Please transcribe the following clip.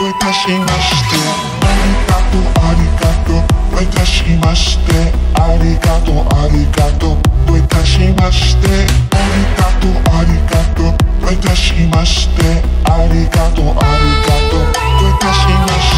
といたしまして。ありがとうありがとう。といたしまして。ありがとう。ありがとう。といたしまして。ありがとうありがとう。といたしまして。ありがとう。ありがとう。といたしまして。